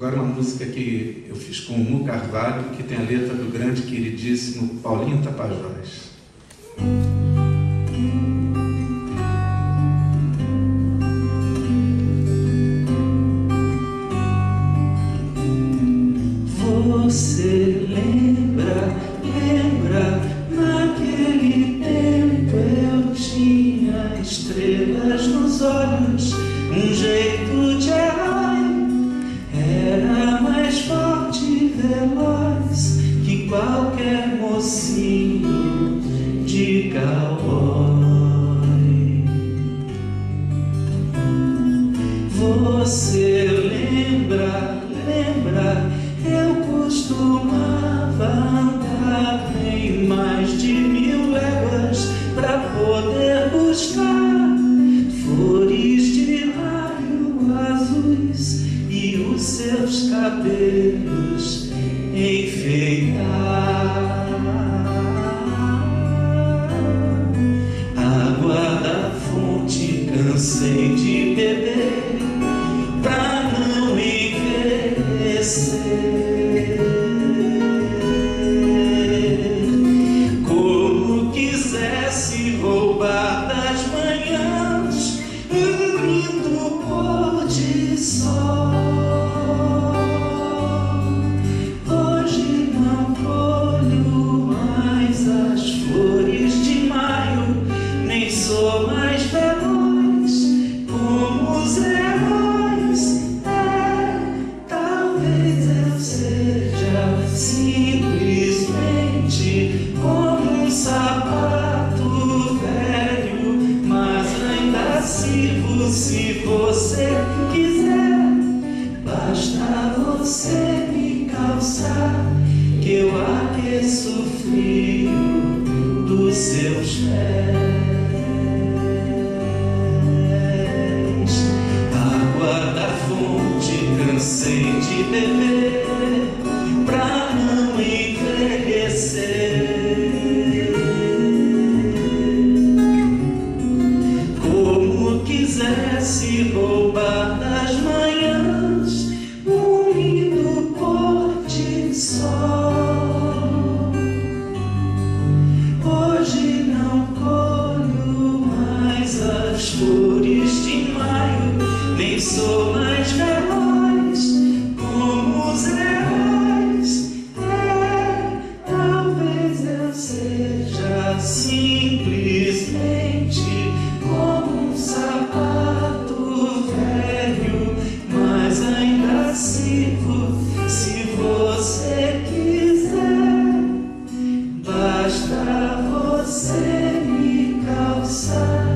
Agora uma música que eu fiz com o Mu Carvalho, que tem a letra do grande queridíssimo Paulinho Tapajós. Você lembra, lembra, naquele tempo eu tinha estrelas nos olhos, um jeito de Você lembra, lembra, eu costumava andar em mais de mil léguas para poder buscar flores de raio azuis e os seus cabelos enfeitar. Cansei de beber pra não envelhecer. Como quisesse roubar das manhãs um lindo pôr de sol. Sirvo se você quiser. Basta você me calçar que eu aqueço o frio dos seus pés. Água da fonte, cansei de beber pra não envelhecer. As flores de maio, nem sou mais veloz como os heróis. É, talvez eu seja simplesmente como um sapato velho, mas ainda sirvo se você quiser. Basta você me calçar